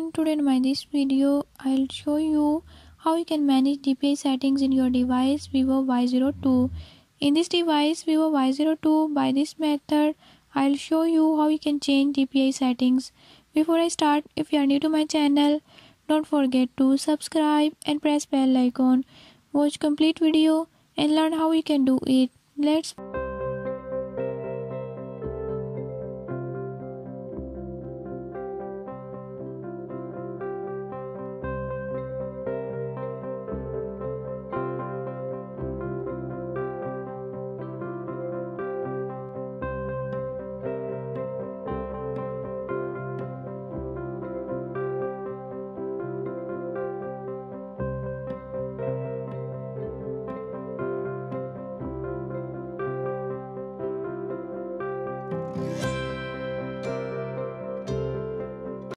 friend today in my this video I'll show you how you can manage DPI settings in your device Vivo Y02 in this device Vivo Y02 by this method I'll show you how you can change DPI settings. Before I start if you are new to my channel don't forget to subscribe and press bell icon. Watch complete video and learn how you can do it. Let's